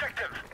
objective.